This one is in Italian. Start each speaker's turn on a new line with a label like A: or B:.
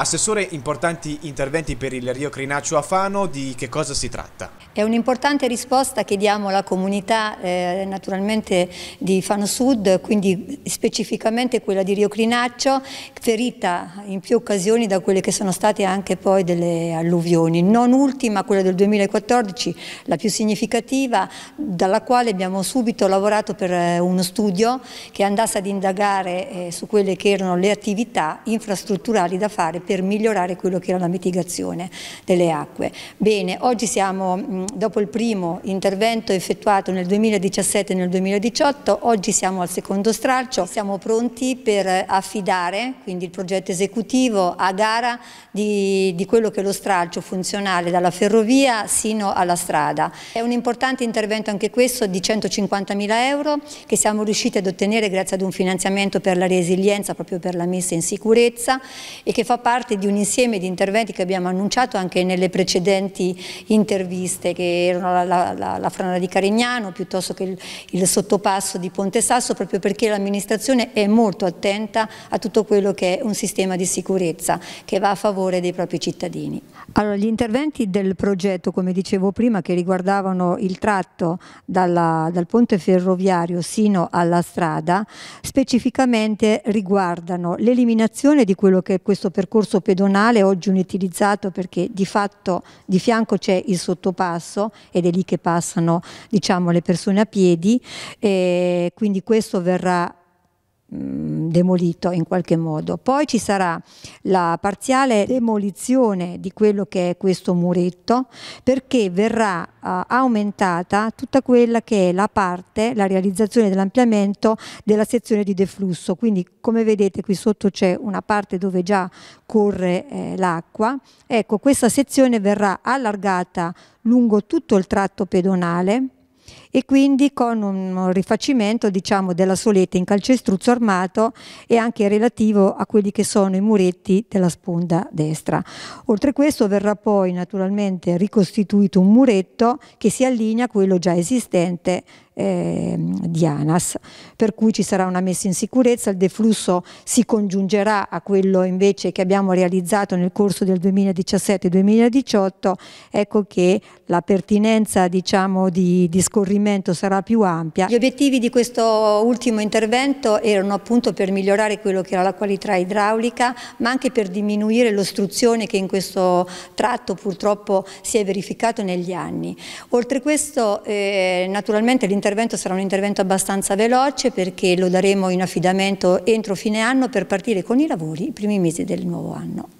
A: Assessore, importanti interventi per il Rio Crinaccio a Fano, di che cosa si tratta?
B: È un'importante risposta che diamo alla comunità eh, naturalmente di Fano Sud, quindi specificamente quella di Rio Crinaccio, ferita in più occasioni da quelle che sono state anche poi delle alluvioni, non ultima quella del 2014, la più significativa, dalla quale abbiamo subito lavorato per eh, uno studio che andasse ad indagare eh, su quelle che erano le attività infrastrutturali da fare per migliorare quello che era la mitigazione delle acque. Bene, oggi siamo, dopo il primo intervento effettuato nel 2017 e nel 2018, oggi siamo al secondo stralcio, siamo pronti per affidare, quindi il progetto esecutivo a gara di, di quello che è lo stralcio funzionale dalla ferrovia sino alla strada. È un importante intervento anche questo di 150.000 euro che siamo riusciti ad ottenere grazie ad un finanziamento per la resilienza, proprio per la messa in sicurezza e che fa parte parte di un insieme di interventi che abbiamo annunciato anche nelle precedenti interviste che erano la, la, la, la frana di Carignano piuttosto che il, il, sottopasso di Ponte Sasso proprio perché l'amministrazione è molto attenta a tutto quello che è un sistema di sicurezza che va a favore dei propri cittadini. Allora, gli interventi del progetto, come dicevo prima, che riguardavano il tratto dalla, dal ponte ferroviario sino alla strada, specificamente riguardano l'eliminazione di quello che è questo percorso percorso pedonale oggi inutilizzato perché di fatto di fianco c'è il sottopasso ed è lì che passano diciamo, le persone a piedi, e quindi questo verrà demolito in qualche modo. Poi ci sarà la parziale demolizione di quello che è questo muretto perché verrà uh, aumentata tutta quella che è la parte, la realizzazione dell'ampliamento della sezione di deflusso. Quindi come vedete qui sotto c'è una parte dove già corre eh, l'acqua. Ecco, questa sezione verrà allargata lungo tutto il tratto pedonale e quindi con un rifacimento diciamo, della soletta in calcestruzzo armato e anche relativo a quelli che sono i muretti della sponda destra. Oltre questo verrà poi naturalmente ricostituito un muretto che si allinea a quello già esistente eh, di ANAS, per cui ci sarà una messa in sicurezza, il deflusso si congiungerà a quello invece che abbiamo realizzato nel corso del 2017-2018, ecco che la pertinenza diciamo, di, di scorrimento sarà più ampia. Gli obiettivi di questo ultimo intervento erano appunto per migliorare quello che era la qualità idraulica, ma anche per diminuire l'ostruzione che in questo tratto purtroppo si è verificato negli anni. Oltre questo eh, naturalmente l'intervento intervento sarà un intervento abbastanza veloce perché lo daremo in affidamento entro fine anno per partire con i lavori i primi mesi del nuovo anno.